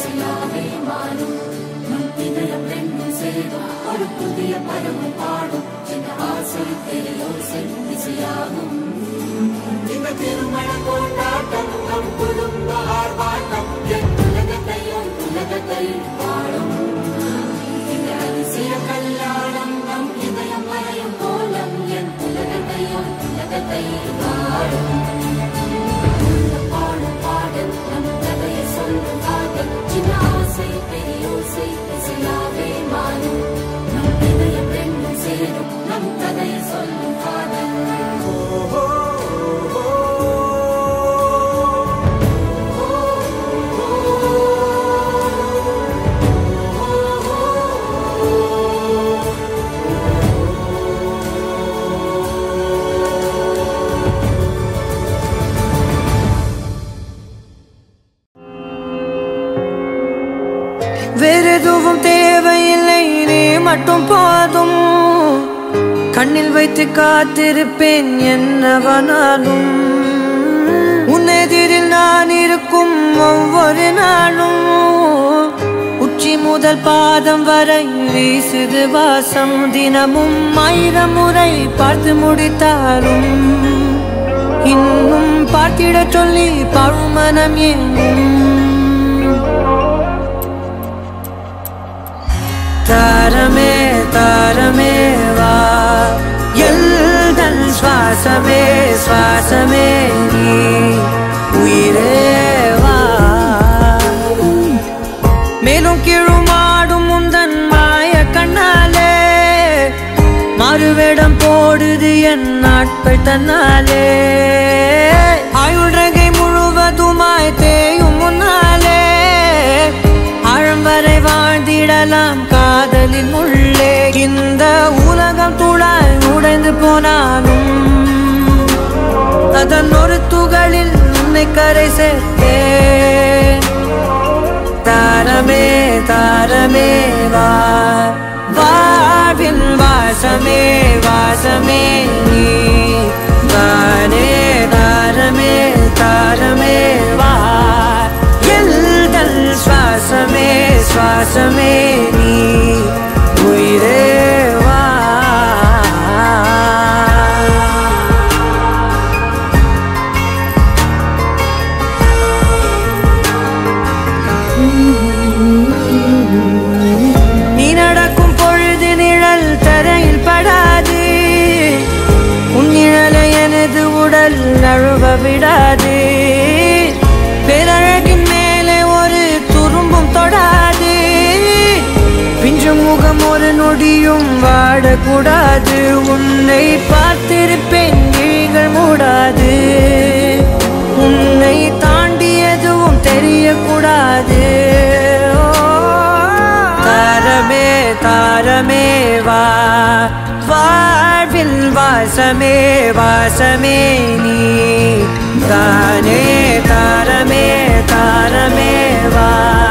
യേശുയാവേ മാറും നിത്യതയം എന്നും ചെയ്തു ഒരു പുതിയ പരവും പാടും എന്ന ആശയം തെരയോശൻ ദിശയാകും இந்த திருமண கொண்டாட்டம் நம் குடும்ப ஆர்ப்பாட்டம். என் உலகத்தையும் உலகத்தையும் பாடும். இந்த அதிசய கல்யாணம் நம் இதயம் மறையும் கோலம். என் உலகத்தையும் உலகத்தையும் பாடும். எதுவும் தேவையில்லை நீ மட்டும் போதும். கண்ணில் வைத்து காத்திருப்பேன் என்னவனாலும். உன்னெதிரில் நான் இருக்கும் ஒவ்வொரு நாளும். உச்சி முதல் பாதம் வரை வீசுது வாசம். தினமும் ஆயிரம் முறை பார்த்து முடித்தாலும். இன்னும் பார்த்திட சொல்லி பழுமனம் ஏனும். சுவாசமே சுவாசமே நீ. உயிரேவா மேலும் கீழும் ஆடும் முந்தன் மாய கண்ணாலே மறுவேடம் போடுது என் நாட்கள் தன்னாலே. ஆயுள் முழுவதுமாய் தேயும் முன்னாலே ஆழம் வரை வாழ்ந்திடலாம் காதலின் உள்ளே. இந்த உலகம் துளாய் உடைந்து போனாலும் அதன் ஒரு துகளில் உன்னை கரை சேர்த்தே தாரமே தாரமே வா வாழ்வின் வாசமே வாசமே நீ தானே தாரமே தாரமே வா எல்தல் சுவாசமே சுவாசமே நீ கடல் உடல் நழுவ விடாது. பேரழகின் மேலே ஒரு துரும்பும் தொடாது. பிஞ்சு முகம் ஒரு நொடியும் வாடக்கூடாது. உன்னை பார்த்திருப்பேன் கிழிகள் மூடாது. உன்னை தாண்டி எதுவும் தெரியக்கூடாது தாரமே தாரமே வா வா. अस्मिन् वासमे वासमेनि गाने तारमे तारमे वा।